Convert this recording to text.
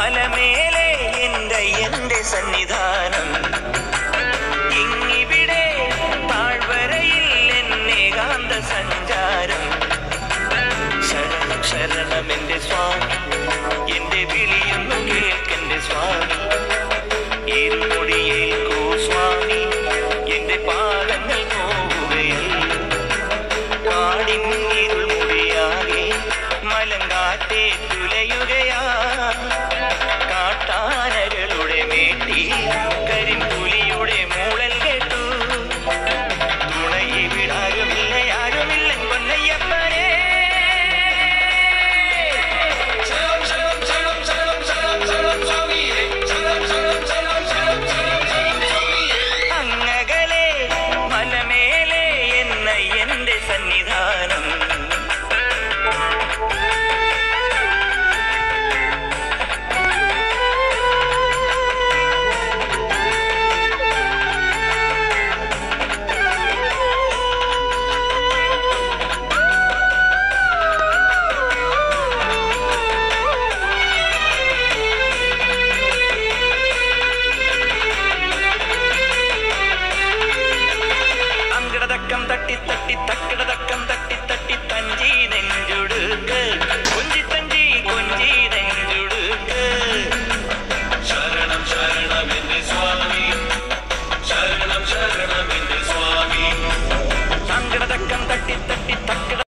മലമേലെ എന്റെ എന്റെ സന്നിധാനം. ഇങ്ങിവിടെ സ്വാമി. എന്റെ വിളിയൊന്നു കേൾക്കെന്റെ സ്വാമി. ഇരുമുടിയേൽക്കൂ സ്വാമി. എന്റെ പാദങ്ങൾ നോവുകയല്ല കാടിൻ തുലയുകയാ. എന്റെ സന്നിധാനം. தக்கம் தட்டி தட்டி தக்கிட தக்கம் தட்டி